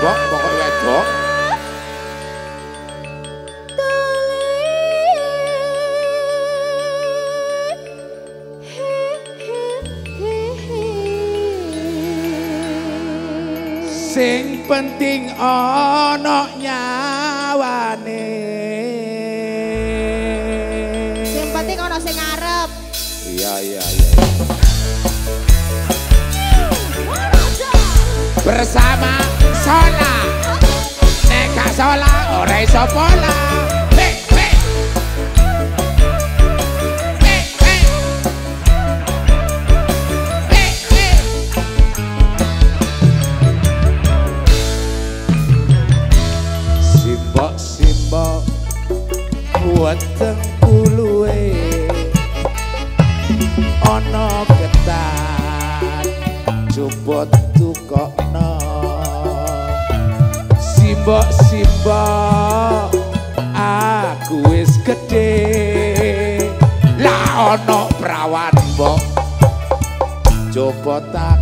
Barang wis mbok pokok wedok. Sing penting ana nyawane. Sing penting ana sing ngarep. Iya iya iya. bersama Sona. Neka Sola ora iso pola. Hey, hey. hey, Simbok simbok weteng kuluwe. Ono getar coba tukokno simbok simbok aku wis gedhe. Lah ana prawan mbok. Coba takokno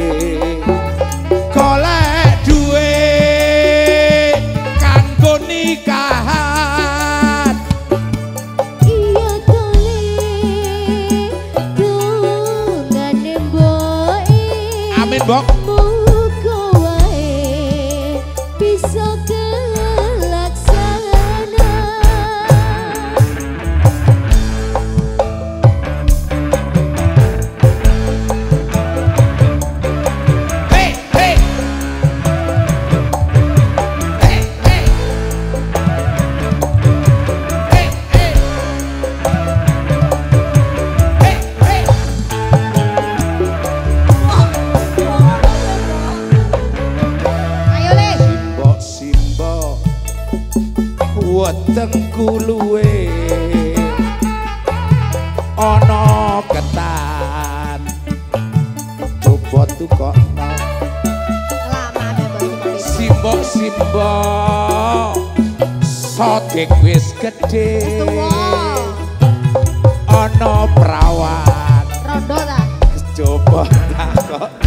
Oh. Weteng kuluwe. Ana ketan. Coba tukokno. Simbok simbok sotek wis gedhe. Ana prawan Rondo ta? Coba takokno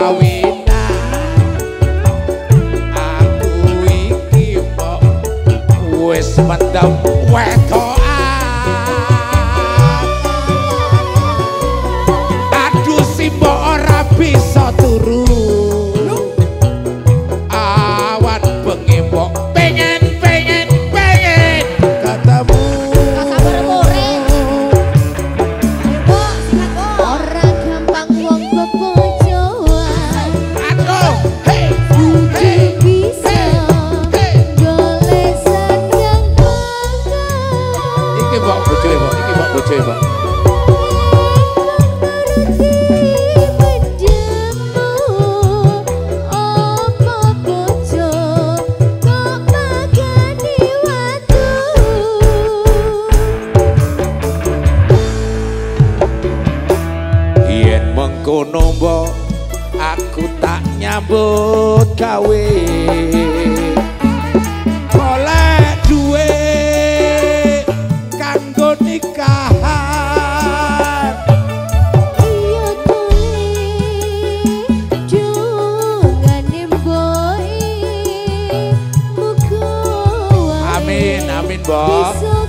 We. Ngono mbok aku tak nyambut gawe. Golek duwe kanggo nikahan. Iya tole jongane boy wae amin amin mbok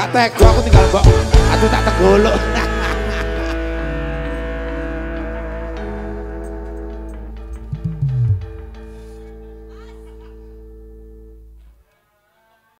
gak tega aku tinggal mbok. Aduh tak tegolok